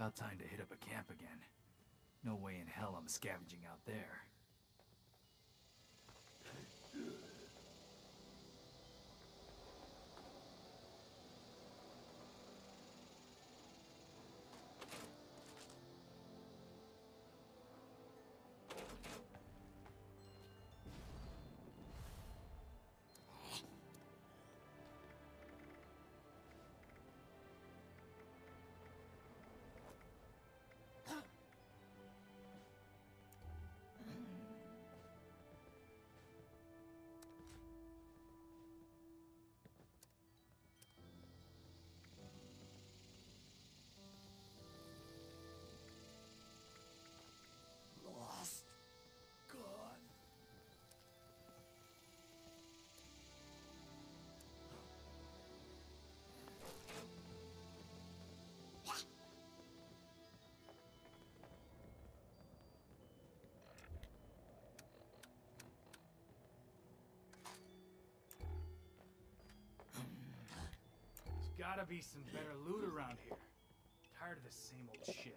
About time to hit up a camp again. No way in hell I'm scavenging out there. Gotta be some better loot around here. Tired of this same old shit.